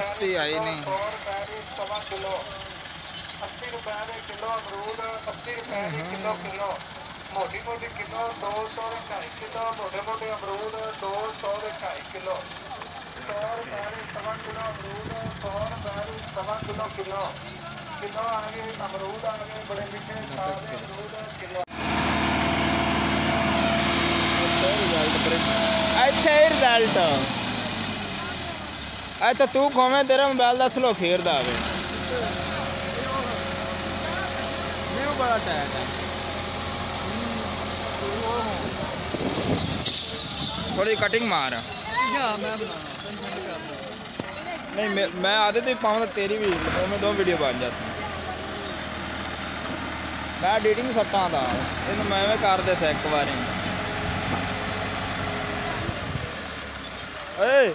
सस्ती आई नहीं। अस्सी रुपए में किलो अमरूद अस्सी रुपए में किलो किलो मोटी मोटी किलो दो सौ किलो मोटे अमरूद दो सौ किलो। सौ रुपए सवा किलो अमरूद सौ रुपए सवा किलो किलो। किलो आ गए अमरूद आ गए बड़े मीठे किलो। अच्छा रिज़ल्ट अरे तो तू खोवे तेरा मोबाइल दस स्लो खेर दावे थोड़ी कटिंग मार। नहीं मैं मैं आते तो पाऊँ तेरी भी। तो मैं दो वीडियो बन जा। मैं एडिटिंग सट्टा था। इन मैं में कर दे एक बार। ए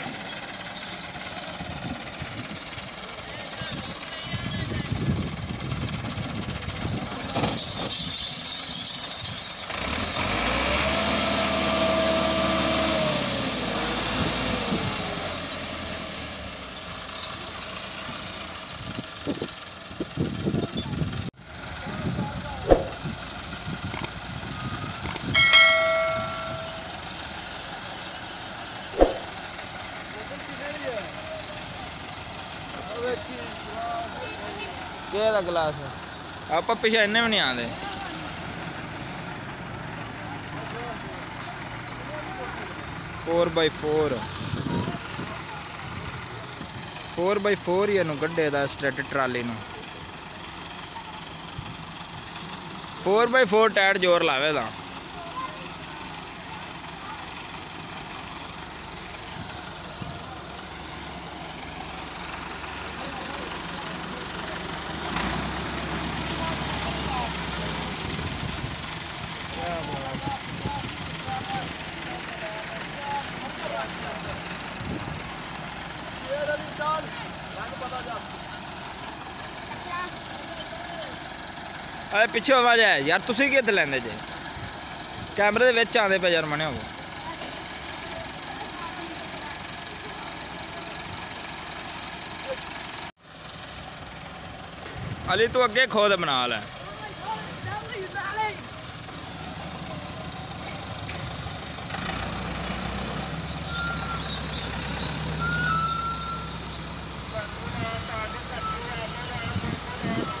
केह् दा गलास आप पिछे भी नहीं निं four by four four by four ही एनू कड्ढे ट्राली नू फोर बाय फोर टायर ज़ोर लावे ਟਾਇਰ ਜ਼ੋਰ ਲਾਵੇ ਦਾ ਆਏ ਪਿੱਛੇ ਆਵਾਜ਼ ਆਇਆ ਯਾਰ ਤੁਸੀਂ ਕਿੱਥੇ ਲੈਂਦੇ ਜੇ? ਕੈਮਰੇ ਦੇ ਵਿੱਚ ਆਉਂਦੇ ਪਏ ਯਾਰ ਮਣੇ ਹੋ ਅਲੀ ਤੂੰ ਅੱਗੇ ਖੋਦ ਬਣਾ ਲੈ। Okay.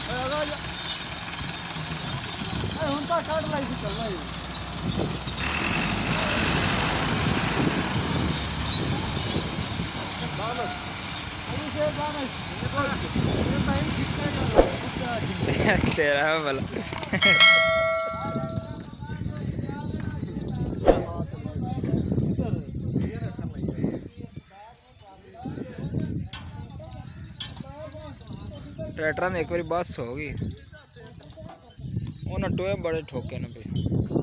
तेरा है भला। ट्रैक्टर में एक बार बस होगी वो टोए बड़े ठोके ना भाई